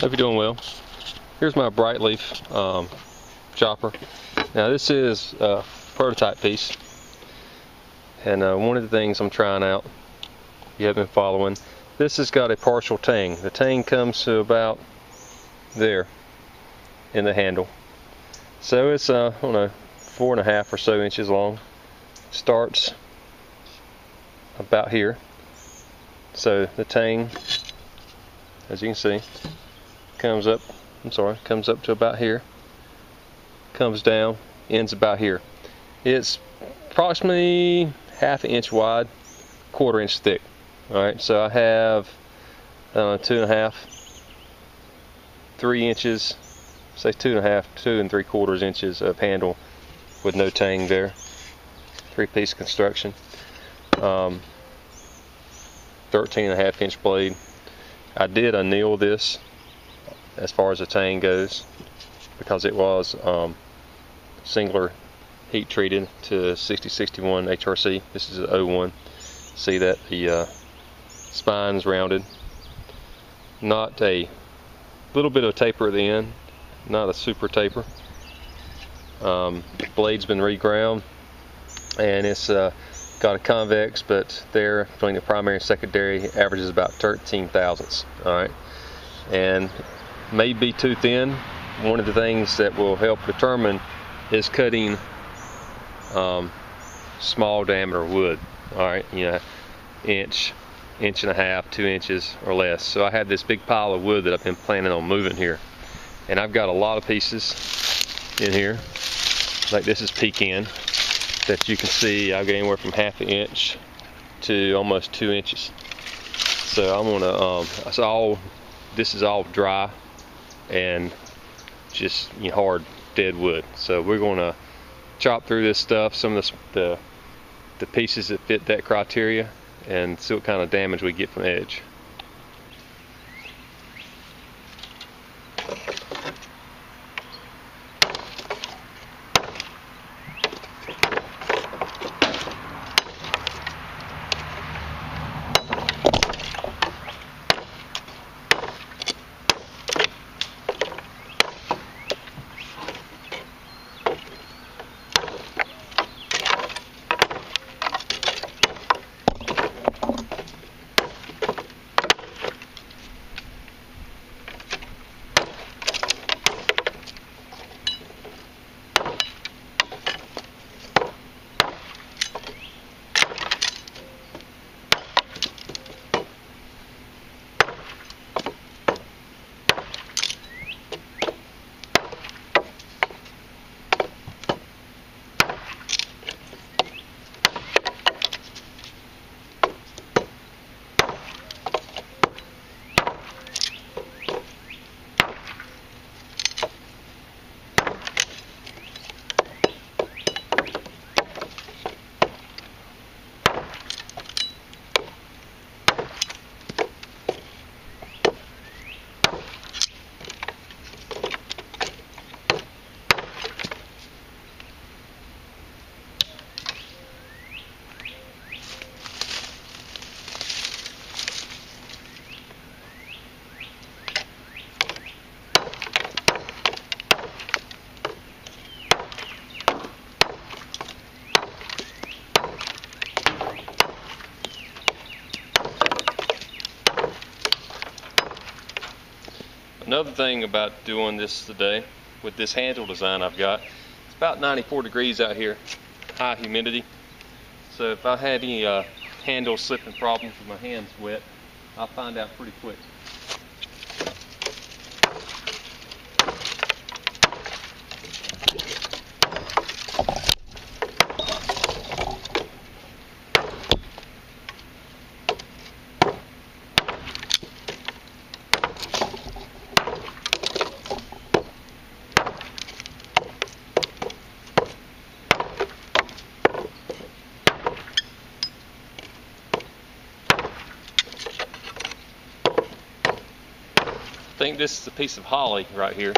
Hope you're doing well. Here's my Brightleaf um, chopper. Now this is a prototype piece and uh, one of the things I'm trying out, you have been following, this has got a partial tang. The tang comes to about there in the handle. So it's, uh, I don't know, four and a half or so inches long. Starts about here. So the tang, as you can see, comes up, I'm sorry, comes up to about here, comes down, ends about here. It's approximately half an inch wide, quarter inch thick. Alright, so I have uh, two and a half, three inches, say two and a half, two and three quarters inches of handle with no tang there. Three piece construction. Um, 13 and a half inch blade. I did anneal this as far as the tang goes because it was um, singular heat treated to 6061 HRC. This is an O1. See that the uh, spine's rounded. Not a little bit of taper at the end, not a super taper. Um, blade's been reground and it's uh, got a convex, but there between the primary and secondary averages about 13 thousandths. All right, and may be too thin. One of the things that will help determine is cutting um, small diameter wood. All right, you know, inch, inch and a half, two inches or less. So I have this big pile of wood that I've been planning on moving here, and I've got a lot of pieces in here. Like this is peak pecan that you can see. I've got anywhere from half an inch to almost two inches. So I'm gonna. Um, it's all. This is all dry and just you know, hard dead wood. So we're going to chop through this stuff, some of the, the, the pieces that fit that criteria, and see what kind of damage we get from edge. Another thing about doing this today with this handle design I've got, it's about 94 degrees out here, high humidity. So if I had any uh, handle slipping problems with my hands wet, I'll find out pretty quick. Think this is a piece of holly right here.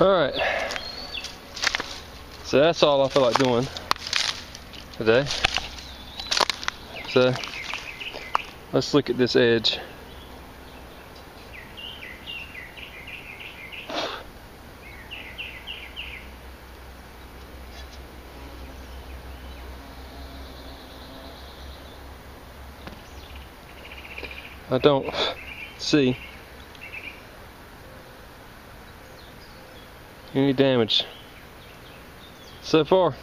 Alright. So that's all I feel like doing today. So let's look at this edge. I don't see any damage so far.